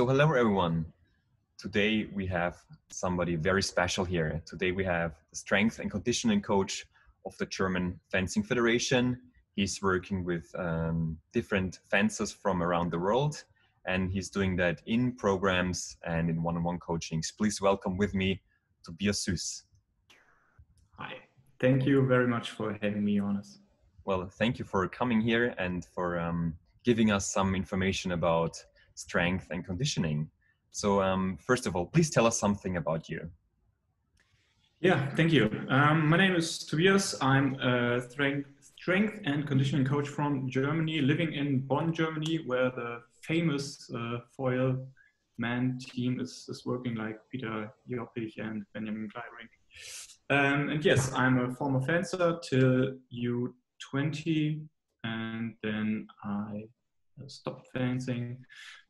So, hello everyone. Today we have somebody very special here. Today we have the strength and conditioning coach of the German Fencing Federation. He's working with um, different fencers from around the world, and he's doing that in programs and in one-on-one coachings. Please welcome with me Tobias Süss. Hi. Thank you very much for having me on us. Well, thank you for coming here and for um, giving us some information about strength and conditioning. So, um, first of all, please tell us something about you. Yeah, thank you. Um, my name is Tobias. I'm a strength, strength and conditioning coach from Germany, living in Bonn, Germany, where the famous uh, foil man team is, is working, like Peter Joppich and Benjamin Kleibrink. Um, and yes, I'm a former fencer till U20, and then I stopped fencing.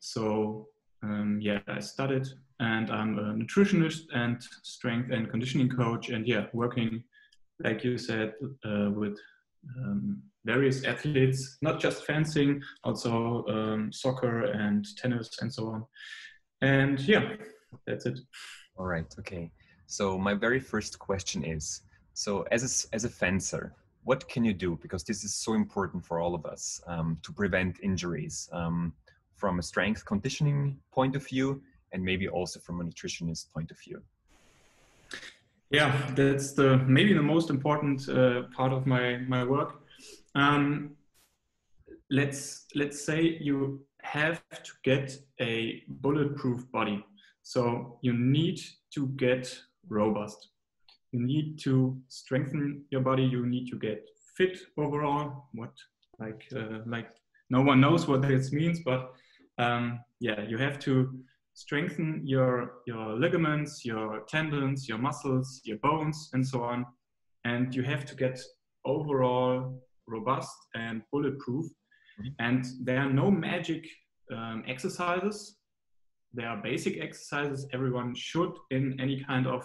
So um, yeah, I studied and I'm a nutritionist and strength and conditioning coach. And yeah, working, like you said, uh, with um, various athletes, not just fencing, also um, soccer and tennis and so on. And yeah, that's it. All right. Okay. So my very first question is: so as a, as a fencer, what can you do? Because this is so important for all of us um, to prevent injuries um, from a strength conditioning point of view, and maybe also from a nutritionist point of view. Yeah, that's the maybe the most important uh, part of my my work. Um, let's let's say you have to get a bulletproof body, so you need to get robust you need to strengthen your body you need to get fit overall what like uh, like no one knows what this means but um, yeah you have to strengthen your your ligaments your tendons your muscles your bones and so on and you have to get overall robust and bulletproof mm-hmm. and there are no magic um, exercises there are basic exercises everyone should in any kind of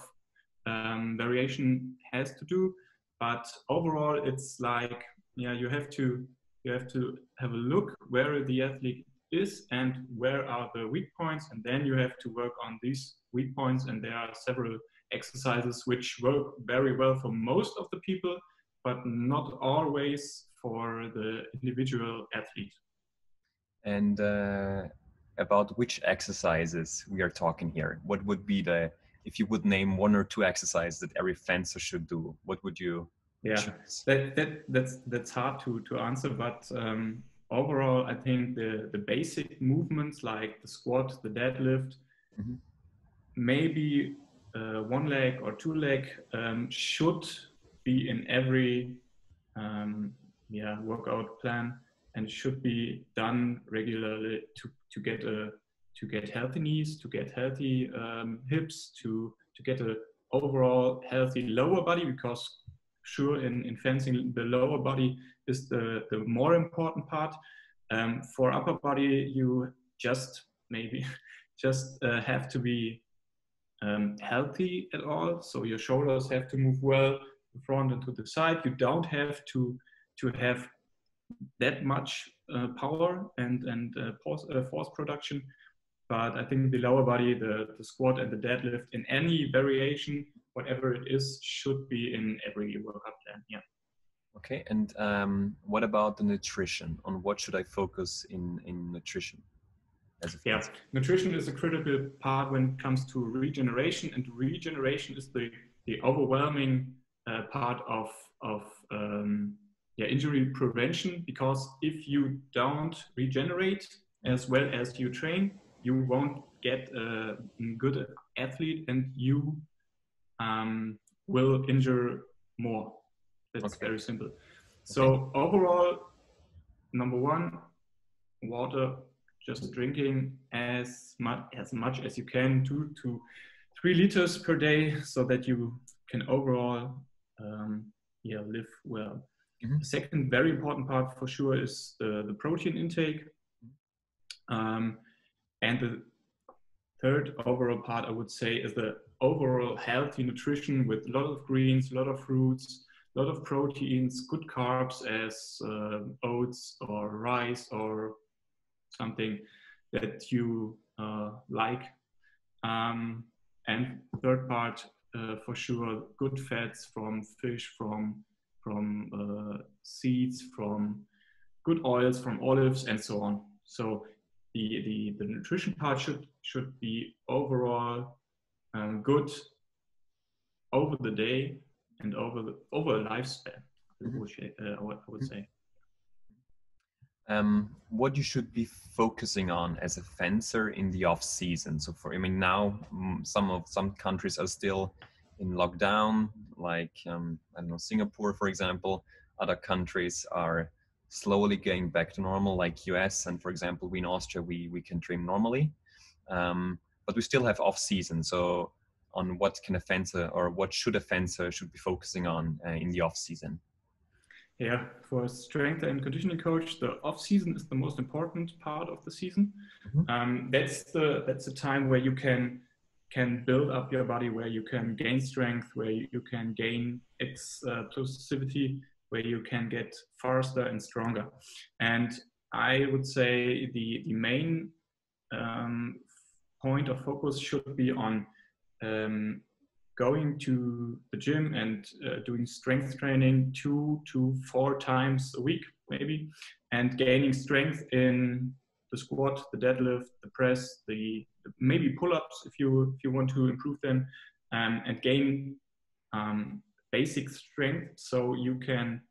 um, variation has to do. But overall, it's like yeah, you have to you have to have a look where the athlete is and where are the weak points, and then you have to work on these weak points. And there are several exercises which work very well for most of the people, but not always for the individual athlete. And uh, about which exercises we are talking here? What would be the if you would name one or two exercises that every fencer should do, what would you? Yeah, that, that that's that's hard to to answer, but um, overall, I think the the basic movements like the squat, the deadlift, mm-hmm. maybe uh, one leg or two leg um, should be in every um, yeah workout plan and should be done regularly to to get a to get healthy knees, to get healthy um, hips, to to get a overall healthy lower body because sure in, in fencing the lower body is the, the more important part. Um, for upper body you just maybe just uh, have to be um, healthy at all. So your shoulders have to move well, the front and to the side. You don't have to to have that much uh, power and and uh, force, uh, force production but I think the lower body, the, the squat and the deadlift in any variation, whatever it is, should be in every workout plan. Yeah. Okay. And um, what about the nutrition? On what should I focus in, in nutrition? yeah, nutrition is a critical part when it comes to regeneration, and regeneration is the, the overwhelming uh, part of, of um, yeah, injury prevention because if you don't regenerate as well as you train, you won't get a good athlete and you um, will injure more. That's okay. very simple. So okay. overall, number one, water, just drinking as much as much as you can, two to three liters per day, so that you can overall, um, yeah, live well. Mm-hmm. Second very important part for sure is the, the protein intake. Um, and the third overall part, I would say, is the overall healthy nutrition with a lot of greens, a lot of fruits, a lot of proteins, good carbs as uh, oats or rice or something that you uh, like. Um, and third part, uh, for sure, good fats from fish, from from uh, seeds, from good oils, from olives, and so on. So the the, the nutrition part should should be overall um, good over the day and over the, over a lifespan. Mm-hmm. I would, uh, I would say. Um, what you should be focusing on as a fencer in the off season. So for I mean now mm, some of some countries are still in lockdown, like um, I don't know Singapore for example. Other countries are slowly getting back to normal, like US and for example we in Austria we we can trim normally, um, but we still have off season. So on what can a fencer or what should a fencer should be focusing on uh, in the off season? Yeah, for a strength and conditioning coach, the off season is the most important part of the season. Mm-hmm. Um, that's the that's the time where you can can build up your body, where you can gain strength, where you can gain explosivity, where you can get faster and stronger. And I would say the the main um, point of focus should be on um, going to the gym and uh, doing strength training two to four times a week, maybe, and gaining strength in the squat, the deadlift, the press, the maybe pull-ups if you if you want to improve them, um, and gain um, basic strength so you can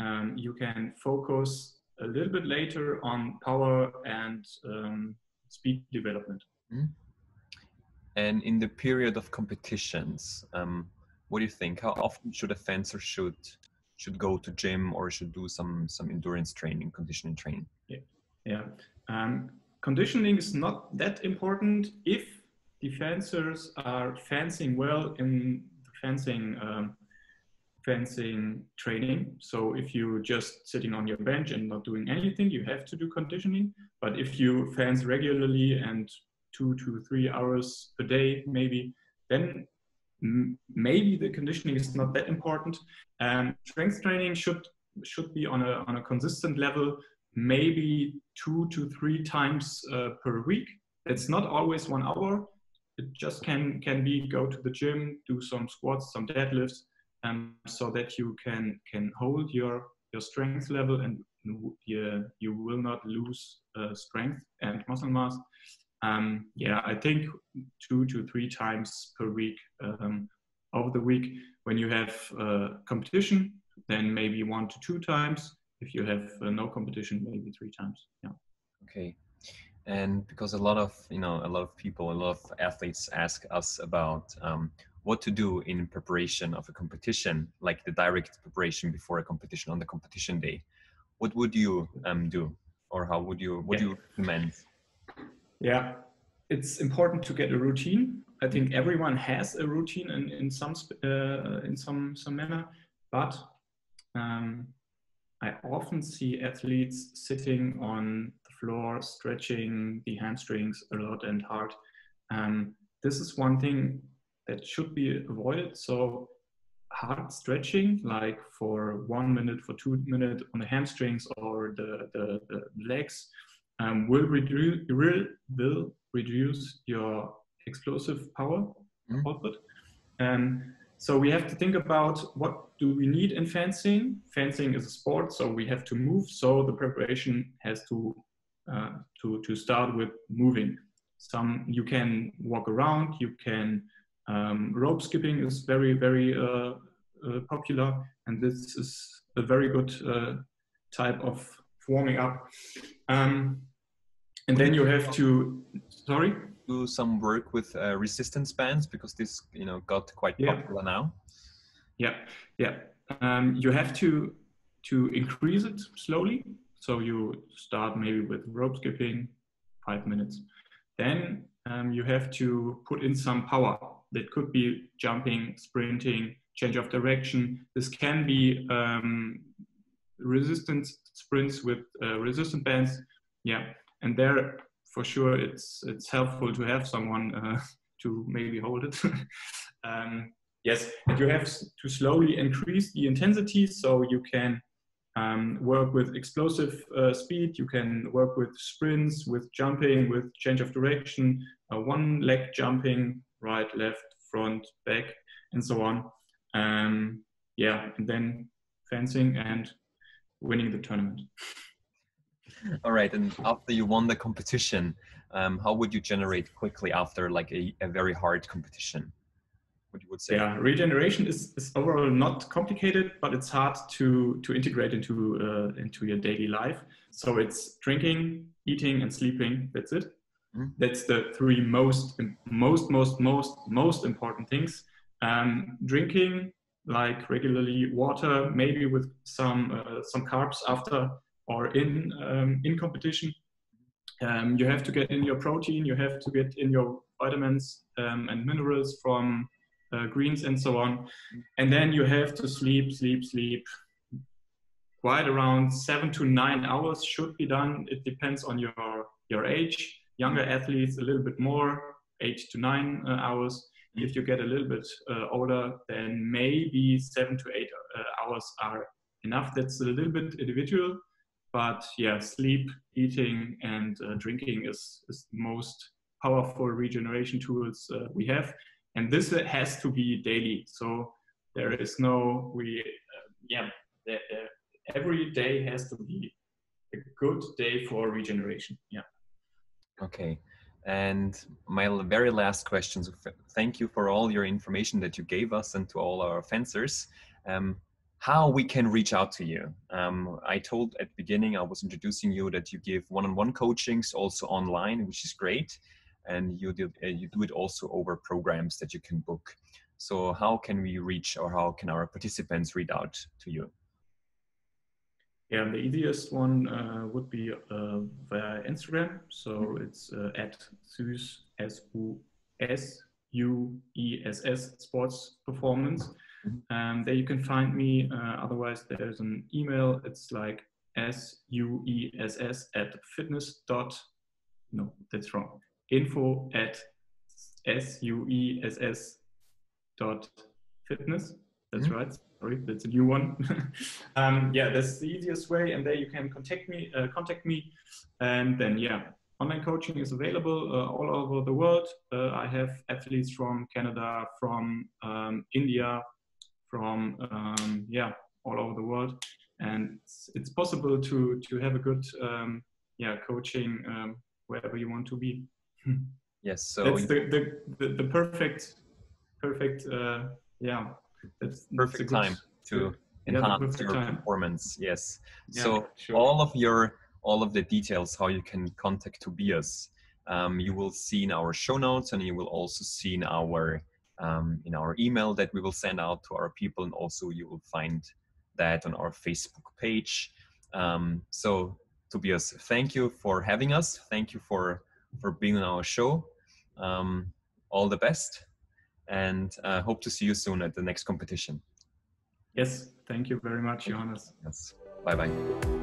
um, you can focus a little bit later on power and um, speed development. Mm-hmm. And in the period of competitions, um, what do you think? How often should a fencer should should go to gym or should do some some endurance training, conditioning training? Yeah, yeah. Um, conditioning is not that important if the fencers are fencing well in fencing um, fencing training. So if you're just sitting on your bench and not doing anything, you have to do conditioning. But if you fence regularly and two to three hours a day, maybe, then maybe the conditioning is not that important. Um, strength training should should be on a on a consistent level, maybe two to three times uh, per week. It's not always one hour. It just can can be go to the gym, do some squats, some deadlifts, um, so that you can can hold your your strength level and you, you will not lose uh, strength and muscle mass um, yeah, I think two to three times per week um, over the week. When you have uh, competition, then maybe one to two times. If you have uh, no competition, maybe three times. Yeah. Okay. And because a lot of you know a lot of people, a lot of athletes ask us about um, what to do in preparation of a competition, like the direct preparation before a competition on the competition day. What would you um, do, or how would you what yeah. do you recommend? Yeah, it's important to get a routine. I think everyone has a routine in, in some uh, in some some manner, but um, I often see athletes sitting on floor, stretching the hamstrings a lot and hard. Um, this is one thing that should be avoided. So hard stretching, like for one minute, for two minutes on the hamstrings or the, the, the legs, um, will, reduce, will, will reduce your explosive power mm. output. Um, so we have to think about what do we need in fencing. Fencing is a sport, so we have to move. So the preparation has to uh, to to start with moving. Some you can walk around. You can um, rope skipping is very very uh, uh, popular, and this is a very good uh, type of warming up. Um, and then you have to sorry do some work with uh, resistance bands because this you know got quite yeah. popular now yeah yeah um, you have to to increase it slowly so you start maybe with rope skipping five minutes. Then um, you have to put in some power that could be jumping sprinting change of direction. This can be um, resistance sprints with uh, resistant bands. Yeah. And there for sure it's it's helpful to have someone uh, to maybe hold it. Um, yes. And you have to slowly increase the intensity so you can um, work with explosive uh, speed. You can work with sprints, with jumping, with change of direction, uh, one leg jumping, right, left, front, back, and so on. Um, yeah, and then fencing and winning the tournament. All right, and after you won the competition, um, how would you generate quickly after like a, a very hard competition? What you would say? Yeah, regeneration is, is overall not complicated, but it's hard to to integrate into uh, into your daily life. So it's drinking, eating, and sleeping. That's it. Mm-hmm. That's the three most most most most most important things. Um, drinking like regularly water, maybe with some uh, some carbs after or in um, in competition. Um, you have to get in your protein, you have to get in your vitamins um, and minerals from uh, greens and so on, and then you have to sleep, sleep, sleep. Quite around seven to nine hours should be done. It depends on your your age. Younger athletes a little bit more, eight to nine uh, hours. If you get a little bit uh, older, then maybe seven to eight uh, hours are enough. That's a little bit individual but yeah, sleep, eating, and uh, drinking is, is the most powerful regeneration tools uh, we have. And this has to be daily. So there is no, we, uh, yeah, the, every day has to be a good day for regeneration. Yeah. Okay. And my very last question. Thank you for all your information that you gave us and to all our fencers. Um, how we can reach out to you. Um, I told at the beginning, I was introducing you that you give one-on-one coachings also online, which is great. And you do, uh, you do it also over programs that you can book. So how can we reach or how can our participants reach out to you? Yeah, the easiest one uh, would be uh, via Instagram. So it's uh, at SUS, S-U-S, U-E-S-S, Sports Performance. Mm-hmm. Um, there you can find me. Uh, otherwise, there's an email. It's like s u e s s at fitness dot. No, that's wrong. Info at s u e s s dot fitness. That's mm-hmm. right. Sorry, that's a new one. um, yeah, that's the easiest way, and there you can contact me. Uh, contact me, and then yeah, online coaching is available uh, all over the world. Uh, I have athletes from Canada, from um, India, from um, yeah all over the world, and it's, it's, possible to to have a good um, yeah coaching um, wherever you want to be. Yes, so that's the, the, the, the perfect perfect uh, yeah that's perfect that's time to enhance yeah, your time. performance. Yes, yeah, so sure. all of your all of the details how you can contact Tobias. Um, you will see in our show notes and you will also see in our um, in our email that we will send out to our people, and also you will find that on our Facebook page. Um, so, Tobias, thank you for having us. Thank you for for being on our show. Um, all the best, and uh, hope to see you soon at the next competition. Yes, thank you very much, Johannes. Yes. Bye-bye. Bye.